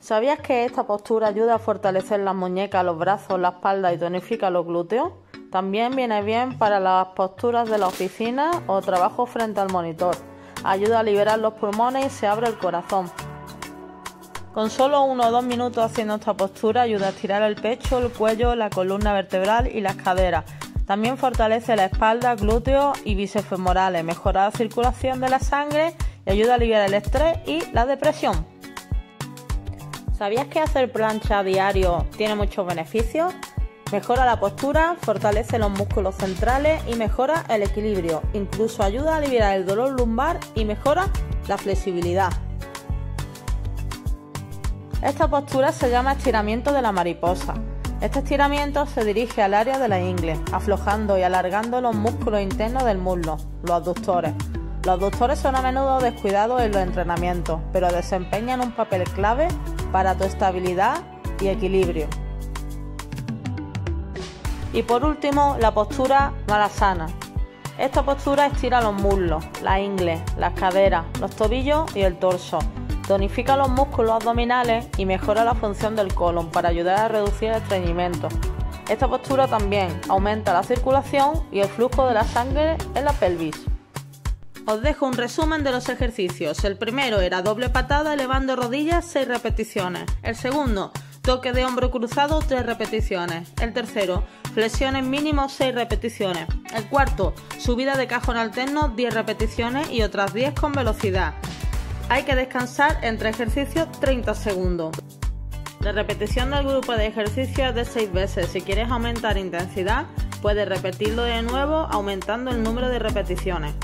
¿Sabías que esta postura ayuda a fortalecer las muñecas, los brazos, la espalda y tonifica los glúteos? También viene bien para las posturas de la oficina o trabajo frente al monitor. Ayuda a liberar los pulmones y se abre el corazón. Con solo uno o dos minutos haciendo esta postura ayuda a estirar el pecho, el cuello, la columna vertebral y las caderas. También fortalece la espalda, glúteos y bíceps femorales, mejora la circulación de la sangre y ayuda a aliviar el estrés y la depresión. ¿Sabías que hacer plancha a diario tiene muchos beneficios? Mejora la postura, fortalece los músculos centrales y mejora el equilibrio. Incluso ayuda a aliviar el dolor lumbar y mejora la flexibilidad. Esta postura se llama estiramiento de la mariposa. Este estiramiento se dirige al área de la ingle, aflojando y alargando los músculos internos del muslo, los abductores. Los abductores son a menudo descuidados en los entrenamientos, pero desempeñan un papel clave para tu estabilidad y equilibrio. Y por último, la postura malasana. Esta postura estira los muslos, la ingle, las caderas, los tobillos y el torso. Tonifica los músculos abdominales y mejora la función del colon para ayudar a reducir el estreñimiento. Esta postura también aumenta la circulación y el flujo de la sangre en la pelvis. Os dejo un resumen de los ejercicios. El primero era doble patada elevando rodillas 6 repeticiones. El segundo, toque de hombro cruzado 3 repeticiones. El tercero, flexiones mínimo 6 repeticiones. El cuarto, subida de cajón alterno 10 repeticiones y otras 10 con velocidad. Hay que descansar entre ejercicios 30 segundos. La repetición del grupo de ejercicios es de 6 veces. Si quieres aumentar intensidad, puedes repetirlo de nuevo aumentando el número de repeticiones.